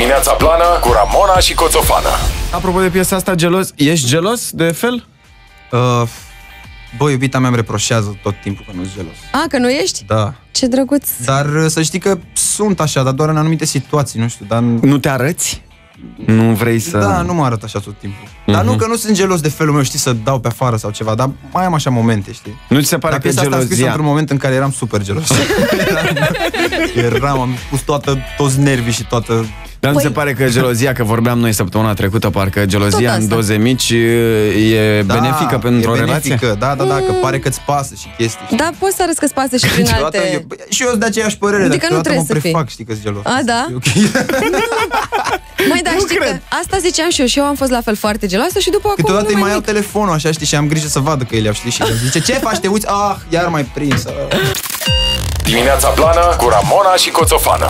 Dimineața Blană cu Ramona și Coțofană. Apropo de piesa asta, gelos, ești gelos de fel? Uh, bă, iubita mea îmi reproșează tot timpul că nu sunt gelos. A, că nu ești? Da. Ce drăguț. Dar uh, să știi că sunt așa, dar doar în anumite situații, nu știu, dar... Nu te arăți? Nu vrei să... Da, nu mă arăt așa tot timpul. Uh-huh. Dar nu că nu sunt gelos de felul meu, știi, să dau pe afară sau ceva, dar mai am așa momente, știi? Nu ți se pare Dar că piesa asta a scris gelozia... într-un moment în care eram super gelos. eram, eram, am pus toată, toți nervii și toată... Dar nu Păi- se pare că gelozia, că vorbeam noi săptămâna trecută, parcă gelozia Tot în asta. doze mici e benefică pentru o Da, e relație? benefică, da, da, da, că pare că-ți pasă și chestii. știi? Da, poți să arăți că-ți pasă și prin Câteodată alte... eu- bă, și eu sunt de aceeași părere, Adică dar nu câteodată trebuie mă să fii. prefac, știi că-s gelos. A, da? E ok. Măi, dar știi că asta ziceam și eu, și eu am fost la fel foarte geloasă și după acum Câteodată nu îi mai mai iau nimic. telefonul așa, știi, și am grijă să vadă că el iau, știi, și el zice, ce faci, te uiți? Ah, iar mai prins. ah. Dimineața Blană cu Ramona și Coțofană.